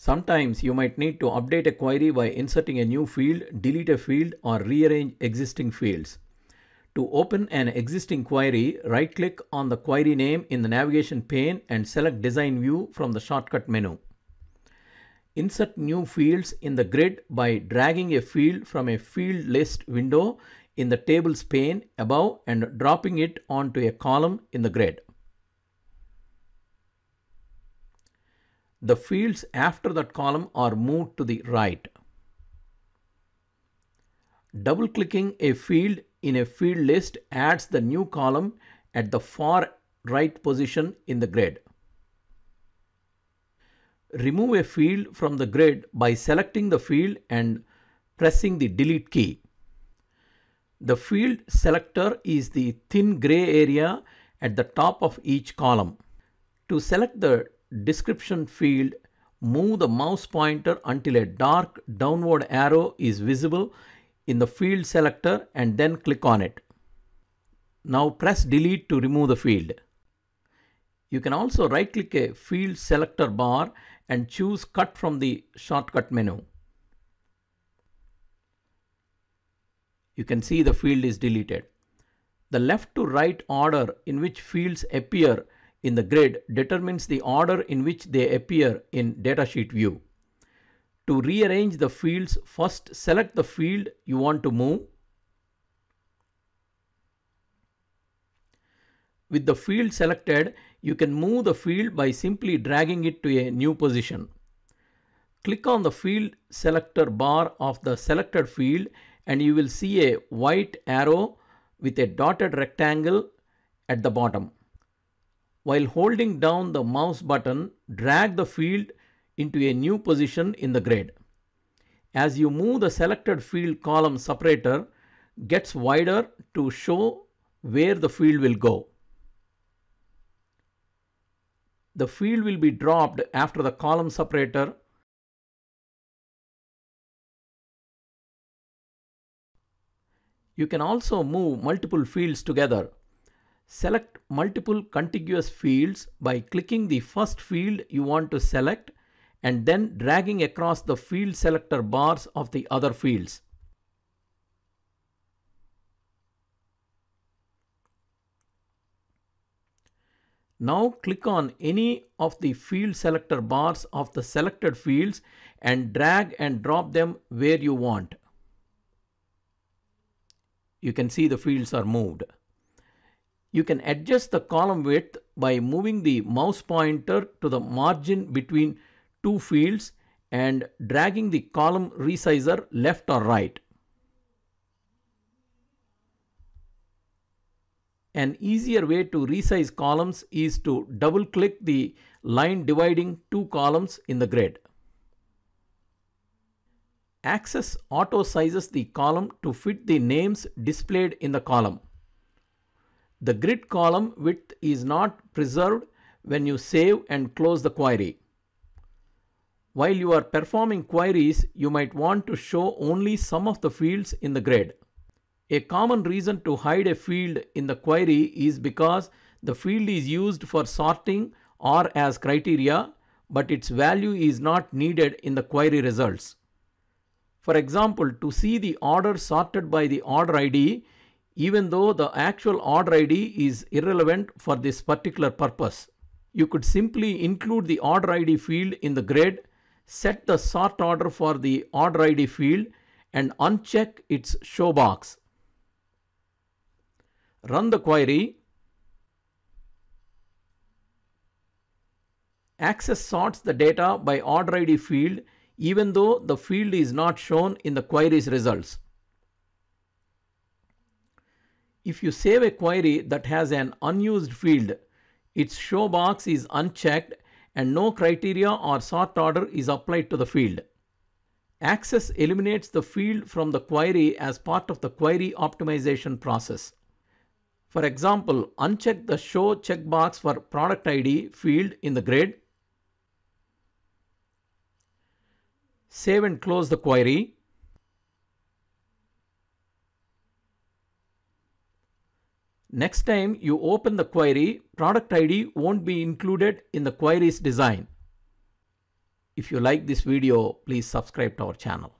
Sometimes you might need to update a query by inserting a new field, delete a field, or rearrange existing fields. To open an existing query, right click on the query name in the navigation pane and select Design View from the shortcut menu. Insert new fields in the grid by dragging a field from a field list window in the tables pane above and dropping it onto a column in the grid. The fields after that column are moved to the right. Double clicking a field in a field list adds the new column at the far right position in the grid. Remove a field from the grid by selecting the field and pressing the delete key. The field selector is the thin gray area at the top of each column. To select the description field, move the mouse pointer until a dark downward arrow is visible in the field selector and then click on it. Now press delete to remove the field. You can also right click a field selector bar and choose cut from the shortcut menu. You can see the field is deleted. The left to right order in which fields appear in the grid determines the order in which they appear in datasheet view. To rearrange the fields, first select the field you want to move. With the field selected, you can move the field by simply dragging it to a new position. Click on the field selector bar of the selected field and you will see a white arrow with a dotted rectangle at the bottom. While holding down the mouse button, drag the field into a new position in the grid. As you move the selected field column separator gets wider to show where the field will go. The field will be dropped after the column separator You can also move multiple fields together. Select multiple contiguous fields by clicking the first field you want to select and then dragging across the field selector bars of the other fields. Now click on any of the field selector bars of the selected fields and drag and drop them where you want. You can see the fields are moved. You can adjust the column width by moving the mouse pointer to the margin between two fields and dragging the column resizer left or right. An easier way to resize columns is to double click the line dividing two columns in the grid. Access auto sizes the column to fit the names displayed in the column. The grid column width is not preserved when you save and close the query. While you are performing queries, you might want to show only some of the fields in the grid. A common reason to hide a field in the query is because the field is used for sorting or as criteria, but its value is not needed in the query results. For example, to see the order sorted by the order ID, even though the actual order ID is irrelevant for this particular purpose. You could simply include the order ID field in the grid, set the sort order for the order ID field and uncheck its show box. Run the query. Access sorts the data by order ID field even though the field is not shown in the query's results. If you save a query that has an unused field, its show box is unchecked and no criteria or sort order is applied to the field. Access eliminates the field from the query as part of the query optimization process. For example, uncheck the show checkbox for product ID field in the grid Save and close the query. Next time you open the query, product ID won't be included in the query's design. If you like this video, please subscribe to our channel.